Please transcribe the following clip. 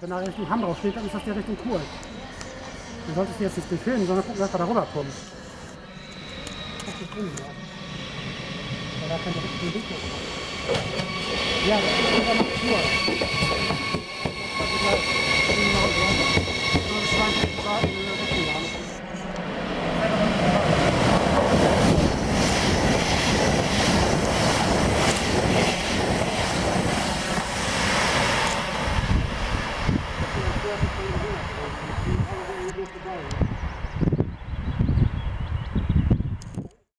Wenn da Richtung Hamm drauf steht, dann ist das die Richtung Kur. Du solltest jetzt nicht filmen, sondern gucken, dass wir da rüberkommen. Das ist drin, ja. Da kann der richtige Weg. Ja, das ist noch Kur. Das ist.